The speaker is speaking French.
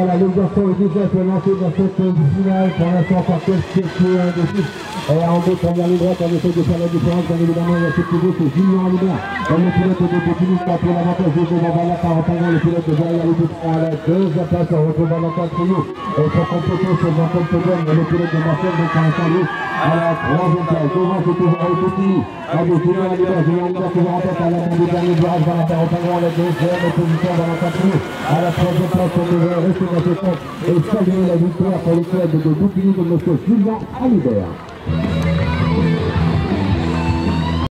Voilà, les garçons est déjà lancé dans cette finale. Pour l'instant, par quelques indécis. Et en deux, première ligne droite, on essaie de faire la différence. Bien évidemment, il y a ce pilote, c'est Julien Alibert. Et le pilote de Pétinis qui a pris l'avantage de Devant par rapport le pilote de derrière les deux à la deuxième place. On retrouve l'avantage pour. Et pour compléter, c'est Jean-Paul Pedon, le pilote de Marseille, pour l'instant, lui, à la troisième place. Devant, c'est toujours les Pétinis. Avec en tête à la du dernier virage par au Pingouin, la deuxième. À la troisième place, on devrait rester dans ce compte et saluer la victoire pour le club de Boutigny de M. Julien Alibert.